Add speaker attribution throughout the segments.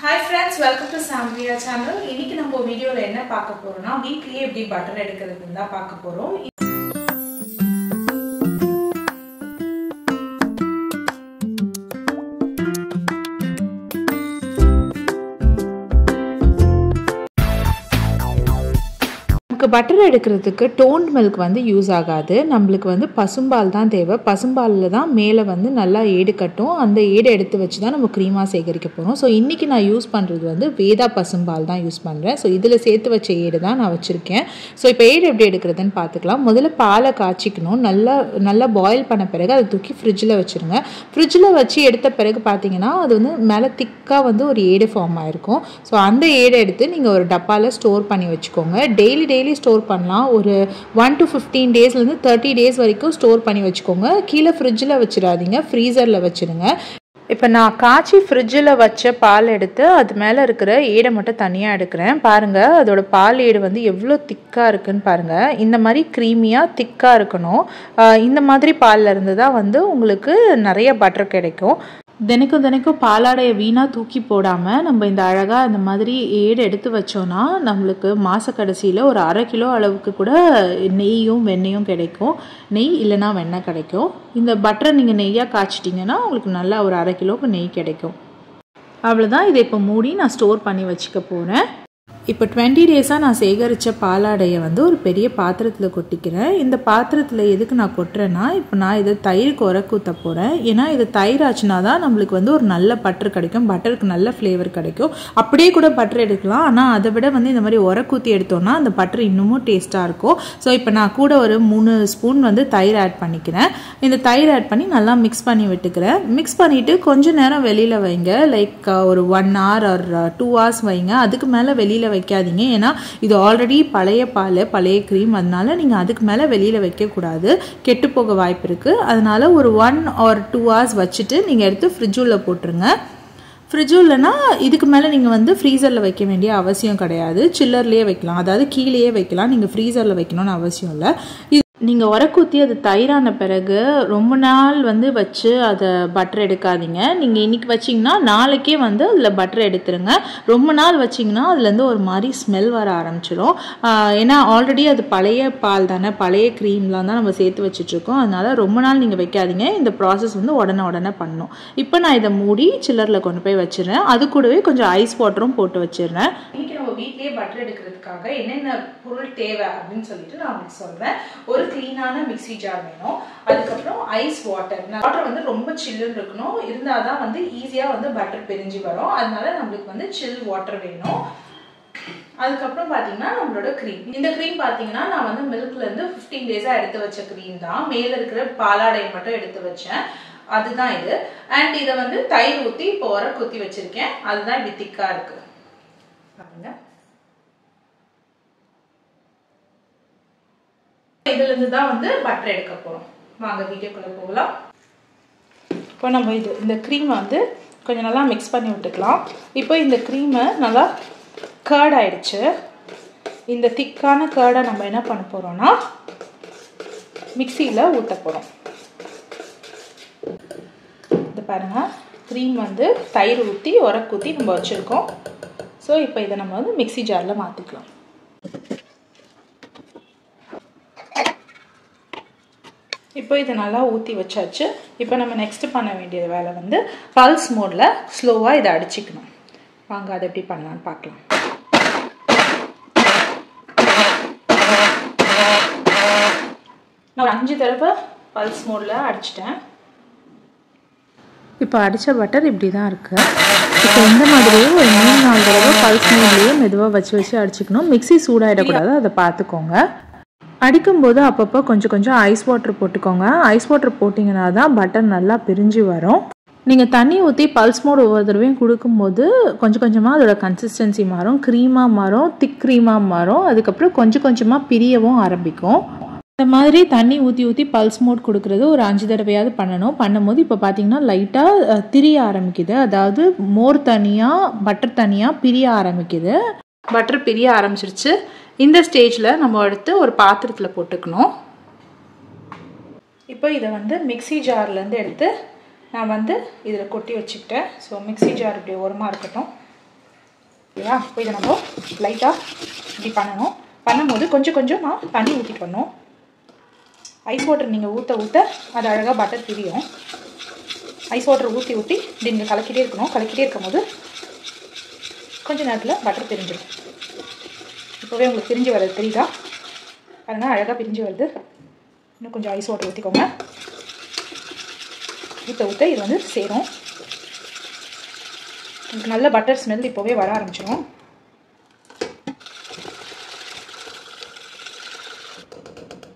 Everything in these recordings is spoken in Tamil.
Speaker 1: ஹாய் ஃப்ரெண்ட்ஸ் வெல்கம் டு சாம்பியா சேனல் இன்னைக்கு நம்ம வீடியோவில் என்ன பார்க்க போறோம்னா வீட்லயே எப்படி பட்டர் எடுக்கிறதுன்னு தான் பார்க்க போறோம். நமக்கு பட்டர் எடுக்கிறதுக்கு டோன்ட் மில்க் வந்து யூஸ் ஆகாது. நம்மளுக்கு வந்து பசும்பால் தான் தேவை. பசும்பாலில் தான் மேலே வந்து நல்லா ஏடு கட்டும். அந்த ஏடு எடுத்து வச்சு தான் நம்ம க்ரீமாக சேகரிக்க போகிறோம் ஸோ இன்றைக்கி நான் யூஸ் பண்ணுறது வந்து வேதா பசும்பால் தான் யூஸ் பண்ணுறேன் ஸோ இதில் சேர்த்து வச்ச ஏடு தான் நான் வச்சுருக்கேன். ஸோ இப்போ ஏடு எப்படி எடுக்கிறதுன்னு பார்த்துக்கலாம். முதல்ல பாலை காய்ச்சிக்கணும். நல்லா நல்லா பாயில் பண்ண பிறகு அதை தூக்கி ஃப்ரிட்ஜில் வச்சுருங்க. ஃப்ரிட்ஜில் வச்சு எடுத்த பிறகு பார்த்தீங்கன்னா அது வந்து மேலே திக்காக வந்து ஒரு ஏடு ஃபார்ம் ஆகிருக்கும் ஸோ அந்த ஏடை எடுத்து நீங்கள் ஒரு டப்பாவில் ஸ்டோர் பண்ணி வச்சுக்கோங்க. டெய்லி டெய்லி ஸ்டோர் பண்ணலாம். ஒரு ஒன் டு ஃபிஃப்டீன் டேஸ்லேருந்து தேர்ட்டி டேஸ் வரைக்கும் ஸ்டோர் பண்ணி வச்சுக்கோங்க. கீழே ஃப்ரிட்ஜில் வச்சிடாதீங்க. ஃப்ரீசரில் வச்சுருங்க. இப்போ நான் காய்ச்சி ஃப்ரிட்ஜில் வச்ச பால் எடுத்து அது மேலே இருக்கிற ஏடை மட்டும் தனியாக எடுக்கிறேன். பாருங்கள் அதோட பால் ஏடு வந்து எவ்வளோ திக்காக இருக்குன்னு பாருங்கள் இந்த மாதிரி க்ரீமியாக திக்காக இருக்கணும். இந்த மாதிரி பாலில் இருந்து தான் வந்து உங்களுக்கு நிறைய பட்டர் கிடைக்கும். தினைக்கும் தினைக்கும் பாலாடையை வீணாக தூக்கி போடாமல் நம்ம இந்த அழகாக இந்த மாதிரி ஏடு எடுத்து வச்சோன்னா நம்மளுக்கு மாத கடைசியில் ஒரு அரை கிலோ அளவுக்கு கூட நெய்யும் வெண்ணெயும் கிடைக்கும். நெய் இல்லைனா வெண்ணெய் கிடைக்கும். இந்த பட்டரை நீங்கள் நெய்யாக காய்ச்சிட்டிங்கன்னா உங்களுக்கு நல்லா ஒரு அரை கிலோவுக்கு நெய் கிடைக்கும். அவ்வளோதான் இதை இப்போ மூடி நான் ஸ்டோர் பண்ணி வச்சுக்க போகிறேன் இப்போ டுவெண்ட்டி டேஸாக நான் சேகரித்த பாலாடையை வந்து ஒரு பெரிய பாத்திரத்தில் கொட்டிக்கிறேன். இந்த பாத்திரத்தில் எதுக்கு நான் கொட்டுறேன்னா இப்போ நான் இதை தயிருக்கு உரக்கூத்த போகிறேன் ஏன்னா இது தயிர் ஆச்சுனா தான் நம்மளுக்கு வந்து ஒரு நல்ல பட்டர் கிடைக்கும். பட்டருக்கு நல்ல ஃப்ளேவர் கிடைக்கும். அப்படியே கூட பட்டர் எடுக்கலாம். ஆனால் அதை விட வந்து இந்த மாதிரி உரக்கூத்தி எடுத்தோன்னா அந்த பட்டர் இன்னமும் டேஸ்ட்டாக இருக்கும். ஸோ இப்போ நான் கூட ஒரு மூணு ஸ்பூன் வந்து தயிர் ஆட் பண்ணிக்கிறேன். இந்த தயிர் ஆட் பண்ணி நல்லா மிக்ஸ் பண்ணி விட்டுக்கிறேன். மிக்ஸ் பண்ணிவிட்டு கொஞ்சம் நேரம் வெளியில் வைங்க. லைக் ஒரு ஒன் ஹவர் ஒரு டூ ஹவர்ஸ் வைங்க. அதுக்கு மேலே வெளியில் வைக்காதீங்க. ஏன்னா இது ஆல்ரெடி பழைய பால் பழைய க்ரீம் அதனால நீங்கள் அதுக்கு மேலே வெளியில் வைக்கக்கூடாது. கெட்டு போக வாய்ப்பு இருக்குது அதனால ஒரு ஒன் ஆர் டூ ஹவர்ஸ் வச்சுட்டு நீங்கள் எடுத்து ஃப்ரிட்ஜுள்ள போட்டுருங்க. ஃப்ரிட்ஜும் இல்லைனா இதுக்கு மேலே நீங்கள் வந்து ஃப்ரீசரில் வைக்க வேண்டிய அவசியம் கிடையாது. சில்லர்லேயே வைக்கலாம். அதாவது கீழேயே வைக்கலாம். நீங்கள் ஃப்ரீசரில் வைக்கணும்னு அவசியம் இல்லை. இது நீங்கள் உரக்கூத்தி அது தயிரான பிறகு ரொம்ப நாள் வந்து வச்சு அதை பட்டர் எடுக்காதீங்க. நீங்கள் இன்றைக்கி வச்சிங்கன்னா நாளைக்கே வந்து அதில் பட்டர் எடுத்துருங்க. ரொம்ப நாள் வச்சிங்கன்னா அதுலேருந்து ஒரு மாதிரி ஸ்மெல் வர ஆரம்பிச்சிடும் ஏன்னா ஆல்ரெடி அது பழைய பால் தானே பழைய க்ரீம்லாம் தான் நம்ம சேர்த்து வச்சிட்ருக்கோம் அதனால் ரொம்ப நாள் நீங்கள் வைக்காதீங்க. இந்த ப்ராசஸ் வந்து உடனே உடனே பண்ணணும் இப்போ நான் இதை மூடி சில்லரில் கொண்டு போய் வச்சிடுறேன். அது கூடவே கொஞ்சம் ஐஸ் வாட்டரும் போட்டு வச்சிடுறேன். வீட்லேயே பட்டர் எடுக்கிறதுக்காக என்னென்ன பொருள் தேவை அப்படின்னு சொல்லிட்டு நான் உங்களுக்கு சொல்கிறேன் ஒரு க்ளீனான மிக்சி ஜார் வேணும். அதுக்கப்புறம் ஐஸ் வாட்டர் வாட்டர் வந்து ரொம்ப சில்லுன்னு இருக்கணும். இருந்தால் தான் வந்து ஈஸியாக வந்து பட்டர் பிரிஞ்சு வரும். அதனால நம்மளுக்கு வந்து சில் வாட்டர் வேணும். அதுக்கப்புறம் பார்த்தீங்கன்னா நம்மளோட க்ரீம் இந்த க்ரீம் பார்த்தீங்கன்னா நான் வந்து மில்க்லேருந்து ஃபிஃப்டீன் டேஸாக எடுத்து வச்ச க்ரீம் தான். மேலே இருக்கிற பாலாடையை மட்டும் எடுத்து வச்சேன். அதுதான் இது. அண்ட் இதை வந்து தயிர் ஊற்றி இப்போ உர குத்தி வச்சிருக்கேன். அதுதான் இப்படி திக்காக இருக்கு. பாருங்க. இதுலேருந்து தான் வந்து பட்டர் எடுக்க போகிறோம் வாங்க வீடியோக்குள்ளே போகலாம். இப்போ நம்ம இது இந்த க்ரீமை வந்து கொஞ்சம் நல்லா மிக்ஸ் பண்ணி விட்டுக்கலாம். இப்போ இந்த க்ரீமை நல்லா கேர்ட் ஆயிடுச்சு. இந்த திக்கான கேர்டை நம்ம என்ன பண்ண போகிறோம்னா மிக்சியில் ஊற்ற போகிறோம் இது பாருங்கள் க்ரீம் வந்து தயிர் ஊற்றி உரக்கு ஊற்றி நம்ம வச்சுருக்கோம். ஸோ இப்போ இதை நம்ம வந்து மிக்சி ஜாரில் மாற்றிக்கலாம் இப்போ இதை நல்லா ஊற்றி வச்சாச்சு. இப்போ நம்ம நெக்ஸ்ட் பண்ண வேண்டிய வேலை வந்து பல்ஸ் மோடில் ஸ்லோவாக இதை அடிச்சிக்கணும். வாங்க அதை எப்படி பண்ணலான்னு பார்க்கலாம். நான் ஒரு அஞ்சு தடவை பல்ஸ் மோடில் அடிச்சிட்டேன்.
Speaker 2: இப்போ அடித்த பட்டர் இப்படி தான் இருக்குது இப்போ இந்த மாதிரியே ஒரு மூணு நாலு தடவை பல்ஸ் மோட்லேயே மெதுவாக வச்சு வச்சு அடிச்சுக்கணும். மிக்சி சூடாகிடக்கூடாது அதை பார்த்துக்கோங்க. அடிக்கும்போது அப்பப்போ கொஞ்சம் கொஞ்சம் ஐஸ் வாட்டர் போட்டுக்கோங்க. ஐஸ் வாட்டர் போட்டிங்கன்னா தான் பட்டர் நல்லா பிரிஞ்சு வரும். நீங்கள் தண்ணி ஊற்றி பல்ஸ் மோட் ஒவ்வொரு தடவையும் கொடுக்கும்போது கொஞ்சம் கொஞ்சமாக அதோட கன்சிஸ்டன்சி மாறும். க்ரீமாக மாறும் திக் க்ரீமாக மாறும். அதுக்கப்புறம் கொஞ்சம் கொஞ்சமாக பிரியவும் ஆரம்பிக்கும். இந்த மாதிரி தண்ணி ஊற்றி ஊற்றி பல்ஸ் மோட் கொடுக்குறது ஒரு அஞ்சு தடவையாவது பண்ணணும். பண்ணும்போது இப்போ பார்த்தீங்கன்னா லைட்டாக திரிய ஆரம்பிக்குது. அதாவது மோர் தனியாக பட்டர் தனியாக பிரிய ஆரம்பிக்குது.
Speaker 1: பட்டர் பிரிய ஆரம்பிச்சிருச்சு. இந்த ஸ்டேஜில் நம்ம எடுத்து ஒரு பாத்திரத்தில் போட்டுக்கணும். இப்போ இதை வந்து மிக்சி ஜார்லேருந்து எடுத்து நான் வந்து இதில் கொட்டி வச்சுக்கிட்டேன். ஸோ மிக்சி ஜார் இப்படி ஓரமாக இருக்கட்டும். இல்லையா இப்போ இதை நம்ம லைட்டாக இப்படி பண்ணணும். பண்ணும்போது கொஞ்சம் கொஞ்சம் நான் தண்ணி ஊற்றிட்டு பண்ணணும் ஐஸ் வாட்டர் நீங்கள் ஊற்ற ஊற்ற அது அழகாக பட்டர் பிரியும் ஐஸ் வாட்டர் ஊற்றி ஊற்றி இப்படி நீங்கள் கலக்கிட்டே இருக்கணும். கலக்கிட்டே இருக்கும் போது கொஞ்சம் நேரத்தில் பட்டர் பிரிஞ்சிடும் இப்போவே உங்களுக்கு பிரிஞ்சு வர்றது தெரியுதா? அதனால் அழகாக பிரிஞ்சு வருது. இன்னும் கொஞ்சம் ஐஸ் வாட்டர் ஊற்றிக்கோங்க ஊற்ற ஊற்ற இது வந்து சேரும். உங்களுக்கு நல்ல பட்டர் ஸ்மெல் இப்போவே வர ஆரம்பிச்சிடும்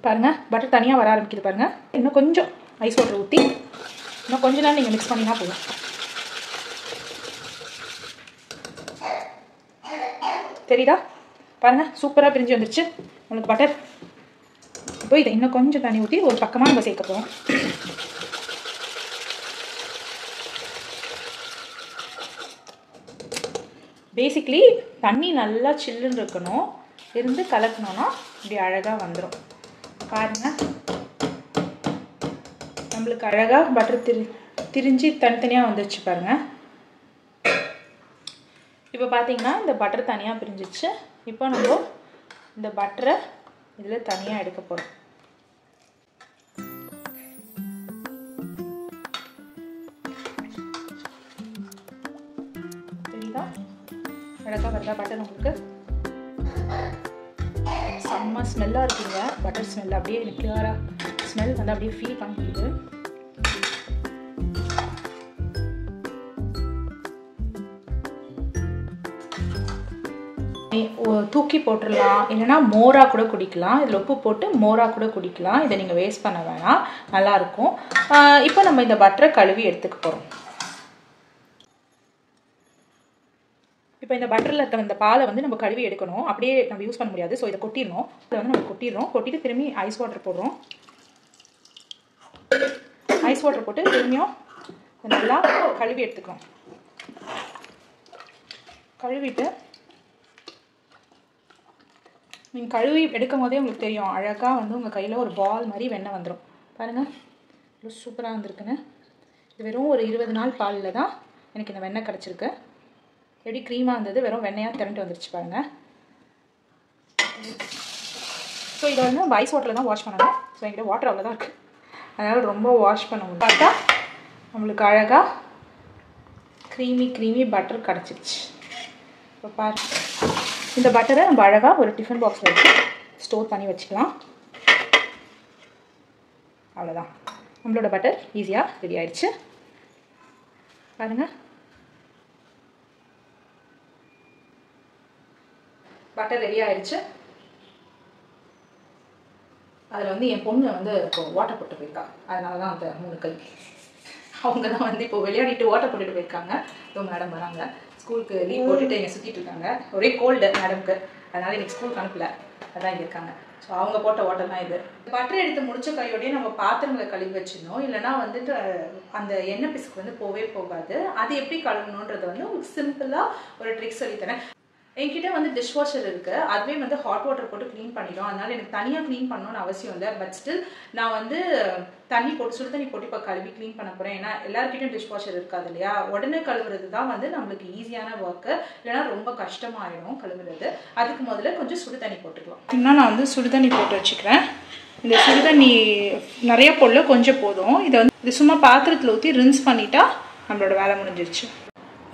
Speaker 1: பாருங்க பட்டர் தனியாக வர ஆரம்பிக்குது பாருங்கள் இன்னும் கொஞ்சம் ஐஸ் வாட்டர் ஊற்றி இன்னும் கொஞ்ச நேரம் நீங்கள் மிக்ஸ் பண்ணினா போதும். தெரியுதா? பாருங்கள் சூப்பராக பிரிஞ்சு வந்துருச்சு. உங்களுக்கு பட்டர் இப்போ இதை இன்னும் கொஞ்சம் தண்ணி ஊற்றி ஒரு பக்கமாக நம்ம சேர்க்க போகிறோம் பேசிக்லி தண்ணி நல்லா சில்லுன்னு இருக்கணும். இருந்து கலக்கணும்னா இப்படி அழகாக வந்துடும் பாருங்கள் நம்மளுக்கு அழகாக பட்டர் திரி திரிஞ்சு தனித்தனியாக வந்துருச்சு பாருங்கள் இப்போ பார்த்தீங்கன்னா இந்த பட்டர் தனியாக பிரிஞ்சிச்சு இப்போ நம்ம இந்த பட்டரை இதில் தனியாக எடுக்க போகிறோம் தெரியுதா? அழகாக வருதா பட்டர் உங்களுக்கு செம்ம ஸ்மெல்லாக இருக்குங்க. பட்டர் ஸ்மெல் அப்படியே எனக்கு க்ளியராக ஸ்மெல் வந்து அப்படியே ஃபீல் பண்ண தூக்கி போட்டுடலாம் இல்லைனா மோராக கூட குடிக்கலாம். இதில் உப்பு போட்டு மோராக கூட குடிக்கலாம். இதை நீங்கள் வேஸ்ட் பண்ண வேணாம். நல்லாயிருக்கும் இப்போ நம்ம இந்த பட்டரை கழுவி எடுத்துக்க போகிறோம் இப்போ இந்த பட்டரில் இருக்கிற இந்த பாலை வந்து நம்ம கழுவி எடுக்கணும். அப்படியே நம்ம யூஸ் பண்ண முடியாது. ஸோ இதை கொட்டிடணும். இதை வந்து நம்ம கொட்டிடுறோம். கொட்டிட்டு திரும்பி ஐஸ் வாட்டர் போடுறோம். ஐஸ் வாட்டர் போட்டு திரும்பியும் நல்லா கழுவி எடுத்துக்கிறோம் கழுவிட்டு நீங்கள் கழுவி எடுக்கும் போதே உங்களுக்கு தெரியும். அழகாக வந்து உங்கள் கையில் ஒரு பால் மாதிரி வெண்ணெய் வந்துடும் பாருங்கள் இவ்வளோ சூப்பராக வந்திருக்குன்னு. இது வெறும் ஒரு இருபது நாள் பாலில் தான் எனக்கு இந்த வெண்ணெய் கிடச்சிருக்கு. எப்படி க்ரீமாக இருந்தது? வெறும் வெண்ணெயாக திரண்டு வந்துருச்சு பாருங்கள் ஸோ இதை வந்து நம்ம ஐஸ் வாட்டரில் தான் வாஷ் பண்ணணும். ஸோ என்கிட்ட வாட்டர் அவ்வளோ தான் இருக்குது அதனால் ரொம்ப வாஷ் பண்ண முடியும் பார்த்தா நம்மளுக்கு அழகாக க்ரீமி க்ரீமி பட்டர் கிடச்சிருச்சு. இப்போ பாரு இந்த பட்டரை நம்ம அழகாக ஒரு டிஃபன் பாக்ஸில் வச்சு ஸ்டோர் பண்ணி வச்சுக்கலாம். அவ்வளோதான் நம்மளோட பட்டர் ஈஸியாக ரெடி ஆயிடுச்சு. பாருங்கள் பட்டர் ரெடி ஆயிடுச்சு. அதில் வந்து என் பொண்ணு வந்து இப்போ வாட்டர் போட்டு போயிருக்கா. அதனால தான் அந்த மூணு கை. அவங்க தான் வந்து இப்போ விளையாடிட்டு ஓட்ட போட்டுட்டு போயிருக்காங்க. இப்போ மேடம் வராங்க. ஸ்கூலுக்கு லீவ் போட்டுட்டு இங்கே சுற்றிட்டு இருக்காங்க. ஒரே கோல்டு மேடம்க்கு அதனால இன்னைக்கு ஸ்கூலுக்கு அனுப்பல. அதான் இங்கே இருக்காங்க. ஸோ அவங்க போட்ட வாட்டர் தான் இது. பட்டர் எடுத்து முடிச்ச கையோடய நம்ம பாத்திரங்களை கழுவி வச்சிடணும். இல்லைனா வந்துட்டு அந்த எண்ணெய் பிசுக்கு வந்து போவே போகாது. அது எப்படி கழுவணுன்றது வந்து உங்களுக்கு சிம்பிளாக ஒரு ட்ரிக் சொல்லித்தரேன். என்கிட்ட வந்து டிஷ் வாஷர் இருக்குது அதுவே வந்து ஹாட் வாட்டர் போட்டு க்ளீன் பண்ணிடும். அதனால எனக்கு தனியாக க்ளீன் பண்ணணும்னு அவசியம் இல்லை. பட் ஸ்டில் நான் வந்து தண்ணி போட்டு சுடு தண்ணி போட்டு இப்போ கழுவி க்ளீன் பண்ண போகிறேன் ஏன்னா எல்லாருக்கிட்டையும் டிஷ் வாஷர் இருக்காது இல்லையா? உடனே கழுவுறது தான் வந்து நம்மளுக்கு ஈஸியான ஒர்க்கு இல்லைனா ரொம்ப கஷ்டமாயிடும் கழுவுறது. அதுக்கு முதல்ல கொஞ்சம் சுடு தண்ணி போட்டுக்கலாம். இன்னும் நான் வந்து சுடு தண்ணி போட்டு வச்சுக்கிறேன். இந்த சுடு தண்ணி நிறைய பொருள் கொஞ்சம் போதும். இதை வந்து இது சும்மா பாத்திரத்தில் ஊற்றி ரின்ஸ் பண்ணிட்டா நம்மளோட வேலை முடிஞ்சிருச்சு.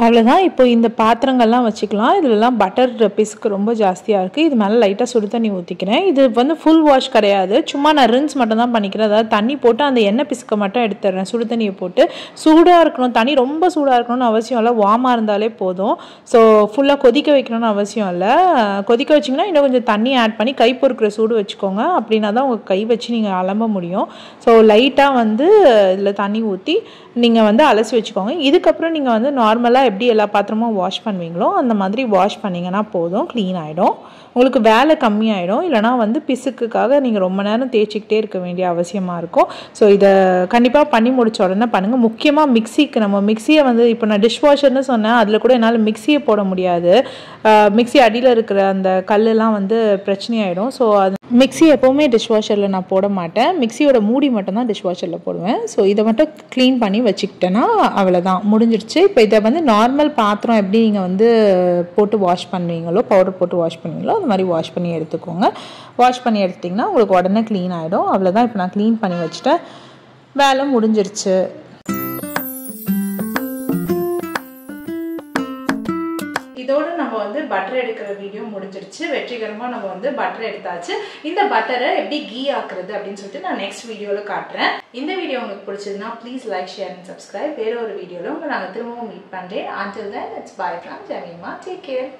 Speaker 2: அவ்வளோதான் இப்போ இந்த பாத்திரங்கள்லாம் வச்சுக்கலாம். இதுலலாம் பட்டர் பிசுக்கு ரொம்ப ஜாஸ்தியாக இருக்குது இது மேலே லைட்டாக சுடு தண்ணி ஊற்றிக்கிறேன் இது வந்து ஃபுல் வாஷ் கிடையாது. சும்மா நான் ரின்ஸ் மட்டும் தான் பண்ணிக்கிறேன். அதாவது தண்ணி போட்டு அந்த எண்ணெய் பிசுக்கை மட்டும் எடுத்துடுறேன். சுடு தண்ணியை போட்டு. சூடாக இருக்கணும். தண்ணி ரொம்ப சூடாக இருக்கணும்னு அவசியம் இல்லை. வார்மாக இருந்தாலே போதும். ஸோ ஃபுல்லாக கொதிக்க வைக்கணும்னு அவசியம் இல்லை. கொதிக்க வச்சிங்கன்னா இன்னும் கொஞ்சம் தண்ணி ஆட் பண்ணி கை பொறுக்கிற சூடு வச்சுக்கோங்க. அப்படின்னா தான் உங்கள் கை வச்சு நீங்கள் அலம்ப முடியும். ஸோ லைட்டாக வந்து இதில் தண்ணி ஊற்றி நீங்கள் வந்து அலசி வச்சுக்கோங்க. இதுக்கப்புறம் நீங்கள் வந்து நார்மலாக எப்படி எல்லா பாத்திரமும் வாஷ் பண்ணுவீங்களோ அந்த மாதிரி வாஷ் பண்ணிங்கன்னா போதும் க்ளீன் ஆகிடும் உங்களுக்கு வேலை கம்மியாயிடும். இல்லைனா வந்து பிசுக்குக்காக நீங்கள் ரொம்ப நேரம் தேய்ச்சிக்கிட்டே இருக்க வேண்டிய அவசியமாக இருக்கும். ஸோ இதை கண்டிப்பாக பண்ணி முடிச்ச உடனே பண்ணுங்கள் முக்கியமாக மிக்சிக்கு நம்ம மிக்சியை வந்து இப்போ நான் டிஷ் வாஷர்னு சொன்னேன். அதில் கூட என்னால் மிக்சியை போட முடியாது. மிக்சி அடியில் இருக்கிற அந்த கல்லெல்லாம் வந்து பிரச்சனையாயிடும். ஸோ அது
Speaker 1: மிக்ஸி எப்போவுமே டிஷ் வாஷரில் நான் போட மாட்டேன். மிக்சியோட மூடி மட்டும்தான் டிஷ் வாஷரில் போடுவேன். ஸோ இதை மட்டும் க்ளீன் பண்ணி வச்சுக்கிட்டேன்னா அவ்வளோதான் முடிஞ்சிடுச்சு இப்போ இதை வந்து நார்மல் பாத்திரம் எப்படி நீங்கள் வந்து போட்டு வாஷ் பண்ணுவீங்களோ பவுடர் போட்டு வாஷ் பண்ணுவீங்களோ இந்த மாதிரி வாஷ் பண்ணி எடுத்துக்கோங்க. வாஷ் பண்ணி எடுத்திங்கன்னா உங்களுக்கு உடனே க்ளீன் ஆகிடும் அவ்வளோதான் இப்போ நான் க்ளீன் பண்ணி வச்சுட்டேன். வேலை முடிஞ்சிருச்சு. இதோடு நம்ம வந்து பட்டர் எடுக்கிற வீடியோ முடிஞ்சிருச்சு. வெற்றிகரமாக நம்ம வந்து பட்டர் எடுத்தாச்சு. இந்த பட்டரை எப்படி கீ ஆக்குறது அப்படின்னு சொல்லிட்டு நான் நெக்ஸ்ட் வீடியோவில் காட்டுறேன். இந்த வீடியோ உங்களுக்கு பிடிச்சதுன்னா please like share and subscribe வேற ஒரு வீடியோவில் உங்களை நாங்கள் திரும்பவும் மீட் பண்ணுறேன் until then it's bye from Jemima take care